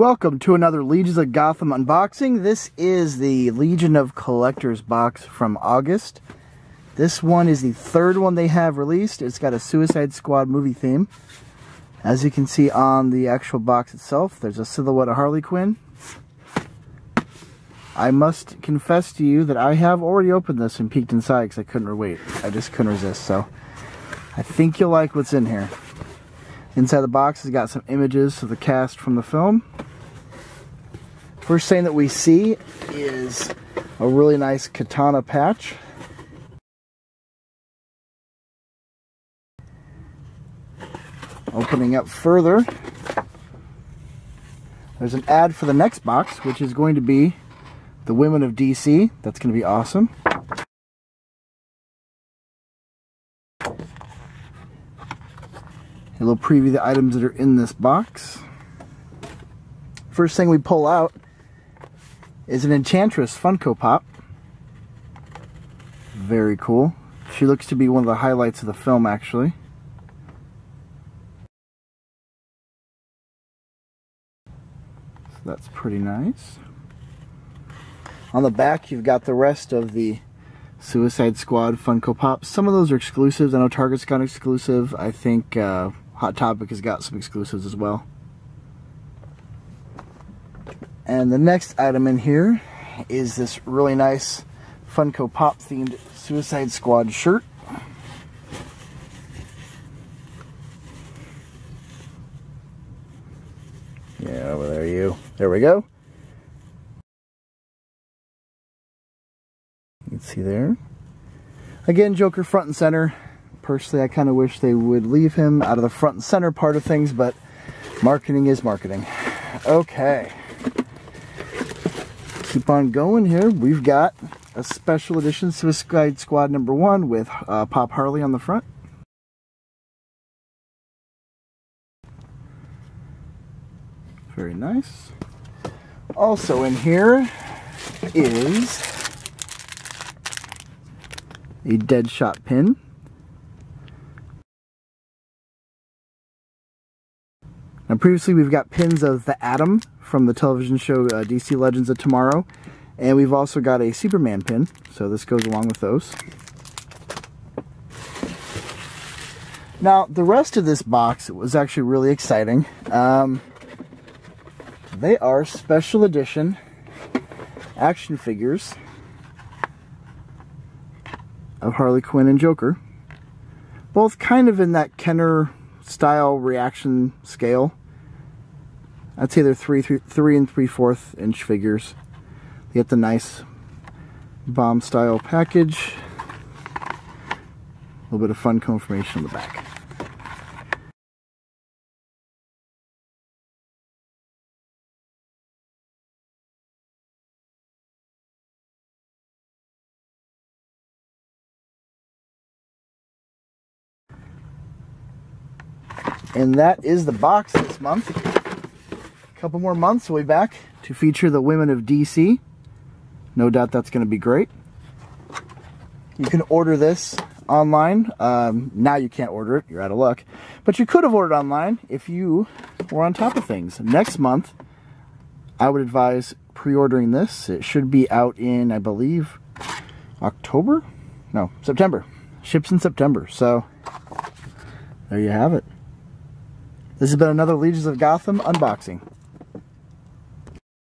Welcome to another Legions of Gotham unboxing. This is the Legion of Collectors box from August. This one is the third one they have released. It's got a Suicide Squad movie theme. As you can see on the actual box itself, there's a silhouette of Harley Quinn. I must confess to you that I have already opened this and peeked inside because I couldn't wait. I just couldn't resist, so I think you'll like what's in here. Inside the box has got some images of the cast from the film. First thing that we see is a really nice katana patch. Opening up further, there's an ad for the next box, which is going to be the Women of DC. That's going to be awesome. A little preview of the items that are in this box. First thing we pull out is an Enchantress Funko Pop. Very cool. She looks to be one of the highlights of the film, actually. So that's pretty nice. On the back, you've got the rest of the Suicide Squad Funko Pops. Some of those are exclusives. I know Target's got exclusive. I think uh, Hot Topic has got some exclusives as well. And the next item in here is this really nice Funko Pop themed Suicide Squad shirt. Yeah, over there you. There we go. You can see there. Again, Joker front and center. Personally, I kind of wish they would leave him out of the front and center part of things, but marketing is marketing. Okay keep on going here. We've got a special edition Suicide Squad number one with uh, Pop Harley on the front. Very nice. Also in here is a Deadshot pin. Now previously we've got pins of the Atom from the television show uh, DC Legends of Tomorrow. And we've also got a Superman pin, so this goes along with those. Now, the rest of this box was actually really exciting. Um, they are special edition action figures of Harley Quinn and Joker. Both kind of in that Kenner style reaction scale. I'd say they're three, three, three and three fourth inch figures. They get the nice bomb style package. A little bit of fun information on the back. And that is the box this month couple more months, we'll be back to feature the women of DC. No doubt that's going to be great. You can order this online. Um, now you can't order it. You're out of luck. But you could have ordered online if you were on top of things. Next month, I would advise pre-ordering this. It should be out in, I believe, October? No, September. Ships in September. So, there you have it. This has been another Legions of Gotham unboxing.